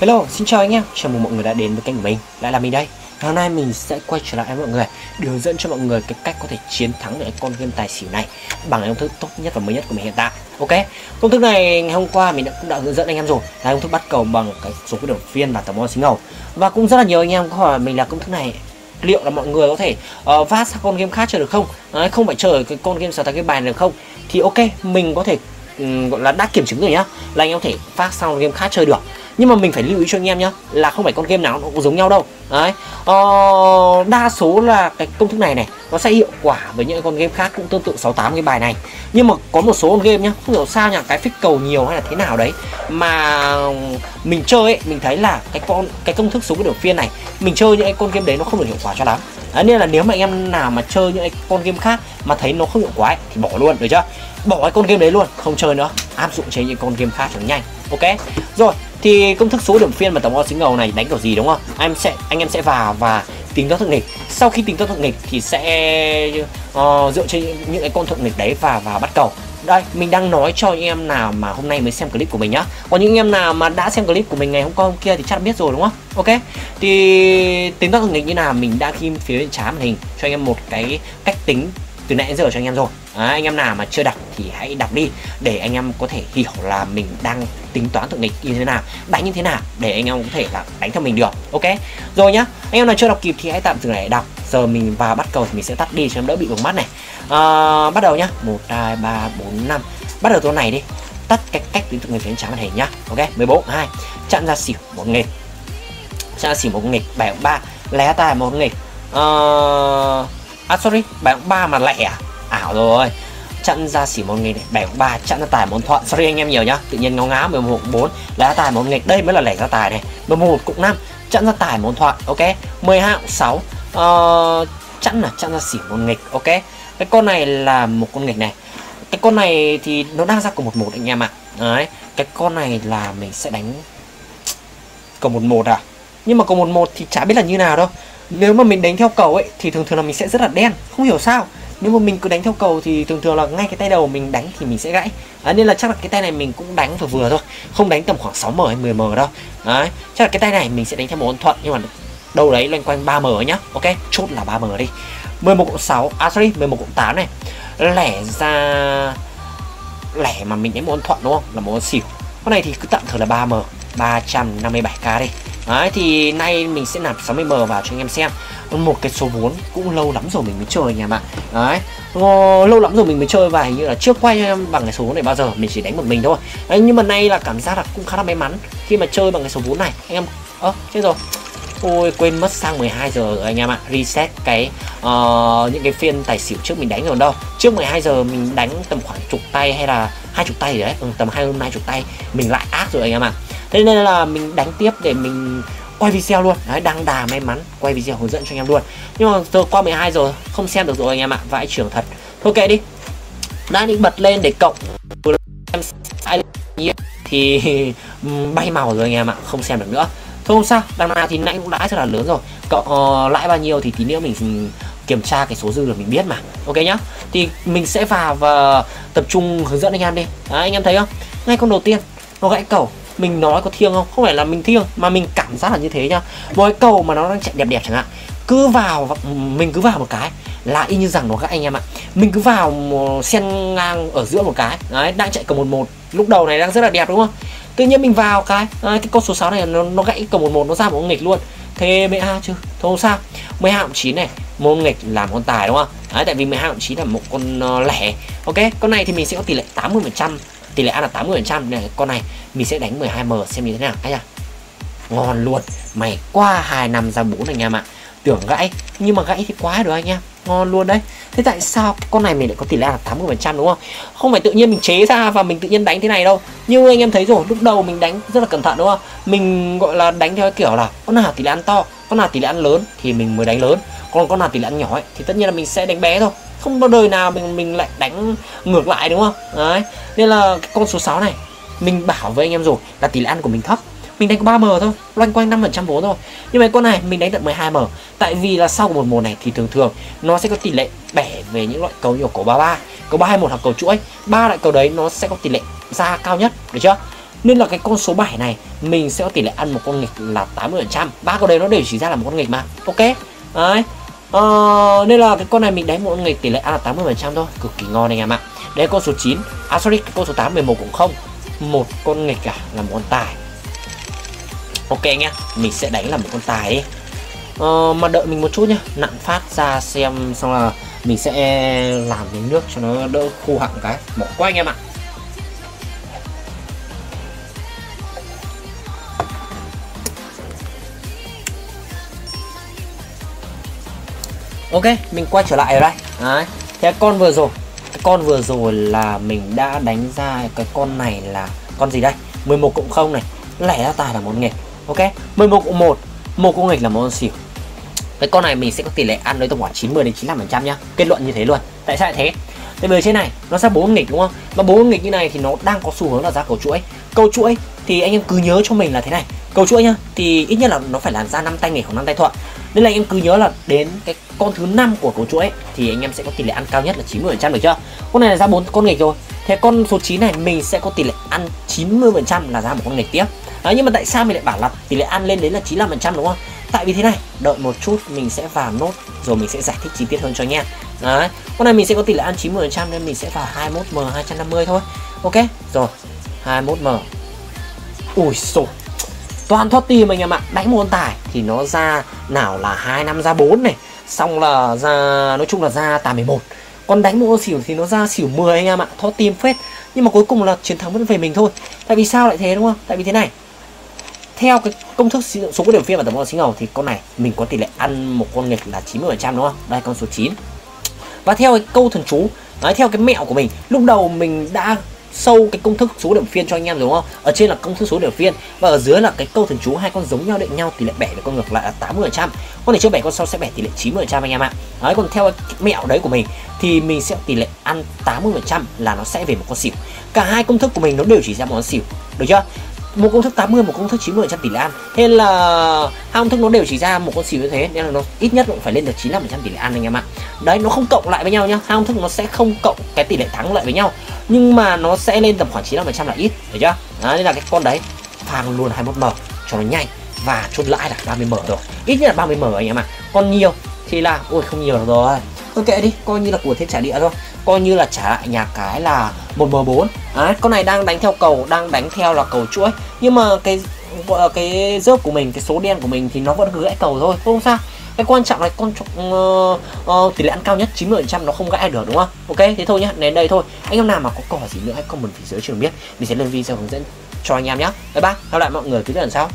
Hello, xin chào anh em, chào mừng mọi người đã đến với kênh của mình, lại là mình đây. Hôm nay mình sẽ quay trở lại với mọi người để hướng dẫn cho mọi người cái cách có thể chiến thắng được con game tài xỉu này bằng công thức tốt nhất và mới nhất của mình hiện tại. Ok, công thức này ngày hôm qua mình đã, cũng đã hướng dẫn anh em rồi. Là công thức bắt cầu bằng cái số cái đầu phiên và tầm món xính ngầu Và cũng rất là nhiều anh em có hỏi mình là công thức này liệu là mọi người có thể ờ, uh, vát sang con game khác chơi được không? Ờ, Đấy, không phải chơi cái con game sở cái bài được không? Thì ok mình có thể um, gọi là đã kiểm chứng rồi nhá. Là anh em có thể phát sang game khác chơi được nhưng mà mình phải lưu ý cho anh em nhá là không phải con game nào nó cũng giống nhau đâu. Đấy. Ờ, đa số là cái công thức này này nó sẽ hiệu quả với những con game khác cũng tương tự 68 cái bài này. Nhưng mà có một số con game nhá không hiểu sao nhỉ cái phích cầu nhiều hay là thế nào đấy mà mình chơi ấy mình thấy là cái con cái công thức số cái đầu phiên này mình chơi những cái con game đấy nó không được hiệu quả cho lắm. Đấy, nên là nếu mà anh em nào mà chơi những cái con game khác mà thấy nó không hiệu quả ấy, thì bỏ luôn được chưa? Bỏ cái con game đấy luôn không chơi nữa áp dụng trên những con game khác cho nhanh. Ok? Rồi thì công thức số điểm phiên và tổng o xính ngầu này đánh kiểu gì đúng không? Anh em sẽ anh em sẽ vào và tính toán thượng nghịch. Sau khi tính toán thượng nghịch thì sẽ uh, dựa trên những cái con thượng nghịch đấy và và bắt cầu. Đây mình đang nói cho anh em nào mà hôm nay mới xem clip của mình nhá. Còn những em nào mà đã xem clip của mình ngày hôm qua hôm kia thì chắc biết rồi đúng không? Ok. Thì tính toán thượng nghịch như nào mình đã ghi phía bên trái màn hình cho anh em một cái cách tính từ nãy đến giờ cho anh em rồi à, anh em nào mà chưa đọc thì hãy đọc đi để anh em có thể hiểu là mình đang tính toán thượng nghịch như thế nào đánh như thế nào để anh em có thể là đánh theo mình được ok? Rồi nhá anh em nào chưa đọc kịp thì hãy tạm dừng lại để đọc. Giờ mình vào bắt cầu thì mình sẽ tắt đi cho em đỡ bị vướng mắt này. À, bắt đầu nhá một hai ba bốn năm. Bắt đầu ตัว này đi. Tắt cách cách tính thượng nghịch phía trái màn hình nhá ok? 14 2 chặn ra xỉu một nghịch. Chặn ra xỉu một nghịch bảy ba. Lé tài một nghịch. Uh, à sorry bảy ba mà lẻ à? Ảo rồi. Chặn ra xỉ một nghịch bảy ba chặn ra tài một thuận sorry anh em nhiều nhá tự nhiên ngáo ngáo 11 4 lá tài một nghịch. Đây mới là lẻ ra tài này 11 cũng năm chặn ra tài một thuận ok? 12 6 uh, chặn là chặn ra xỉ một nghịch ok? Cái con này là một con nghịch này. Cái con này thì nó đang ra cầu một một anh em ạ. Đấy cái con này là mình sẽ đánh cầu một một à? Nhưng mà cầu một một thì chả biết là như nào đâu. Nếu mà mình đánh theo cầu ấy thì thường thường là mình sẽ rất là đen không hiểu sao nếu mà mình cứ đánh theo cầu thì thường thường là ngay cái tay đầu mình đánh thì mình sẽ gãy. À, nên là chắc là cái tay này mình cũng đánh vừa vừa thôi không đánh tầm khoảng 6m hay 10m đâu. Đấy chắc là cái tay này mình sẽ đánh theo một ôn thuận nhưng mà đâu đấy loanh quanh 3m nhá. Ok chốt là 3m đi. 11 cộng 6 à sorry 11 cộng 8 này. Lẻ ra lẻ mà mình đánh một ôn thuận đúng không? Là một ôn xỉu. Con này thì cứ tạm thời là 3m 357k đi. Đấy thì nay mình sẽ nạp 60M vào cho anh em xem. Một cái số vốn cũng lâu lắm rồi mình mới chơi nha bạn. Đấy lâu lắm rồi mình mới chơi và hình như là trước quay em bằng cái số vốn này bao giờ mình chỉ đánh một mình thôi. Đấy nhưng mà nay là cảm giác là cũng khá là may mắn Khi mà chơi bằng cái số vốn này. Anh em Ơ chết rồi. Ôi quên mất sang 12 giờ rồi anh em ạ. Reset cái uh, những cái phiên tài xỉu trước mình đánh rồi đâu. Trước 12 giờ mình đánh tầm khoảng chục tay hay là hai chục tay đấy. Ừ, Tầm hai hôm nay chục tay. Mình lại ác rồi anh em ạ thế nên là mình đánh tiếp để mình quay video luôn. Đấy đang đà may mắn quay video hướng dẫn cho anh em luôn. Nhưng mà giờ qua 12 giờ không xem được rồi anh em ạ. Vãi trưởng thật. Thôi kệ đi. Đã định bật lên để cộng. Em thì bay màu rồi anh em ạ không xem được nữa. Thôi không sao đằng nào thì nãy cũng đã rất là lớn rồi. Cộng uh, ờ, lãi bao nhiêu thì tí nữa mình kiểm tra cái số dư được mình biết mà. Ok nhá. Thì mình sẽ vào và tập trung hướng dẫn anh em đi. Đấy, anh em thấy không? Ngay con đầu tiên nó gãy cầu mình nói có thiêng không? Không phải là mình thiêng mà mình cảm giác là như thế nhá một cái cầu mà nó đang chạy đẹp đẹp chẳng hạn. Cứ vào mình cứ vào một cái là y như rằng nó các anh em ạ. Mình cứ vào xen ngang ở giữa một cái. Đấy đang chạy cầu một một. Lúc đầu này đang rất là đẹp đúng không? Tự nhiên mình vào cái đấy, cái con số 6 này nó, nó gãy cầu một một nó ra một nghịch luôn. Thế mới a chứ thôi không sao. Mười hai chín này môn nghịch làm con tài đúng không? Đấy tại vì mười hai chín là một con uh, lẻ. Ok con này thì mình sẽ có tỷ lệ 80 phần trăm tỷ lệ ăn là 80 phần trăm này con này mình sẽ đánh 12m xem như thế nào anh à ngon luôn. Mày qua hai năm ra bốn anh em ạ. Tưởng gãy nhưng mà gãy thì quá rồi anh em. Ngon luôn đấy. Thế tại sao con này mình lại có tỷ lệ là 80 phần trăm đúng không? Không phải tự nhiên mình chế ra và mình tự nhiên đánh thế này đâu. Như anh em thấy rồi lúc đầu mình đánh rất là cẩn thận đúng không? Mình gọi là đánh theo kiểu là con nào tỷ lệ ăn to con nào tỷ lệ ăn lớn thì mình mới đánh lớn. Còn con nào tỷ lệ ăn nhỏ ấy, thì tất nhiên là mình sẽ đánh bé thôi không bao đời nào mình mình lại đánh ngược lại, đúng không? Đấy. Nên là cái con số 6 này, mình bảo với anh em rồi là tỷ lệ ăn của mình thấp. Mình đánh có 3M thôi, loanh quanh 5% vốn thôi. Nhưng mà con này, mình đánh tận 12M tại vì là sau một mùa này thì thường thường nó sẽ có tỷ lệ bẻ về những loại cầu như cầu 33 cầu 321 hoặc cầu chuỗi. Ba loại cầu đấy nó sẽ có tỷ lệ ra cao nhất, được chưa? Nên là cái con số 7 này, mình sẽ có tỷ lệ ăn một con nghịch là 80 phần trăm. Ba con đấy nó đều chỉ ra là một con nghịch mà. Ok. Đấy ờ, nên là cái con này mình đánh một con nghịch tỷ lệ ăn là 80 phần trăm thôi. Cực kỳ ngon anh em ạ. Đây con số 9 à sorry con số 8 11 cũng không. Một con nghịch cả là một con tài. Ok nhá mình sẽ đánh là một con tài đi. Ờ, mà đợi mình một chút nhá. Nặn phát ra xem xong là mình sẽ làm miếng nước cho nó đỡ khô hẳn cái. Bỏ qua anh em ạ. Ok mình quay trở lại ở đây. Đấy. Thế con vừa rồi cái con vừa rồi là mình đã đánh ra cái con này là con gì đây? 11 cộng 0 này. Lẻ ra tài là một nghịch. Ok 11 cộng 1 một con nghịch là một con xỉu. Cái con này mình sẽ có tỷ lệ ăn với tầm khoảng 90 đến 95 phần trăm nhá. Kết luận như thế luôn. Tại sao lại thế? Tại vì trên này nó ra bốn nghịch đúng không? Mà bốn nghịch như này thì nó đang có xu hướng là ra cầu chuỗi. Cầu chuỗi thì anh em cứ nhớ cho mình là thế này. Cầu chuỗi nhá. Thì ít nhất là nó phải là ra năm tay nghề hoặc năm tay thuận. Nên là anh em cứ nhớ là đến cái con thứ năm của cầu chuỗi thì anh em sẽ có tỷ lệ ăn cao nhất là 90 phần trăm được chưa? Con này là ra bốn con nghịch rồi. Thế con số 9 này mình sẽ có tỷ lệ ăn 90 phần trăm là ra một con nghịch tiếp. Đấy, nhưng mà tại sao mình lại bảo là tỷ lệ ăn lên đến là 95 phần trăm đúng không? Tại vì thế này đợi một chút mình sẽ vào nốt rồi mình sẽ giải thích chi tiết hơn cho anh em. Đấy con này mình sẽ có tỷ lệ ăn 90 phần trăm nên mình sẽ vào 21m 250 thôi. Ok rồi 21m ui sổ toàn thoát tim anh em ạ. Đánh một con tài thì nó ra nào là hai, năm, ra 4 này. Xong là ra, nói chung là ra 81 còn đánh một con xỉu thì nó ra xỉu 10 anh em ạ. Thoát tim phết. Nhưng mà cuối cùng là chiến thắng vẫn về mình thôi. Tại vì sao lại thế đúng không? Tại vì thế này. Theo cái công thức số điểm phiên và tổng con sinh ngầu thì con này mình có tỷ lệ ăn một con nghịch là 90 phần trăm đúng không? Đây, con số 9 và theo cái câu thần chú, nói theo cái mẹo của mình, lúc đầu mình đã sâu cái công thức số điểm phiên cho anh em đúng không? Ở trên là công thức số điểm phiên và ở dưới là cái câu thần chú hai con giống nhau định nhau, tỷ lệ bẻ với con ngược lại là 80 phần trăm. Con này trước bẻ con sau sẽ bẻ tỷ lệ 90 phần trăm anh em ạ. Đấy, còn theo cái mẹo đấy của mình thì mình sẽ tỷ lệ ăn 80 phần trăm là nó sẽ về một con xỉu. Cả hai công thức của mình nó đều chỉ ra một con xỉu, được chưa? Một công thức 80 một công thức 90 trăm tỷ lệ ăn. Thế là hai công thức nó đều chỉ ra một con xỉu như thế nên là nó ít nhất cũng phải lên được 95 trăm tỷ lệ ăn anh em ạ. Đấy nó không cộng lại với nhau nhá. Hai công thức nó sẽ không cộng cái tỷ lệ thắng lại với nhau nhưng mà nó sẽ lên tầm khoảng 95 trăm là ít được chưa? Đấy, nên là cái con đấy phang luôn 21m cho nó nhanh và chốt lãi là 30m rồi. Ít nhất là 30m anh em ạ. Còn nhiều thì là ôi không nhiều rồi. Thôi kệ đi coi như là của thêm trả địa thôi. Coi như là trả lại nhà cái là một m 4 Đấy, con này đang đánh theo cầu đang đánh theo là cầu chuỗi. Nhưng mà cái cái rớp của mình cái số đen của mình thì nó vẫn cứ gãy cầu thôi không sao cái quan trọng là con uh, uh, tỷ lệ ăn cao nhất 90 trăm nó không gãy được đúng không? Ok thế thôi nhá đến đây thôi. Anh em nào mà có câu hỏi gì nữa hãy comment phía dưới cho mình biết. Mình sẽ lên video hướng dẫn cho anh em nhé bye bye hẹn lại mọi người cứ lần sau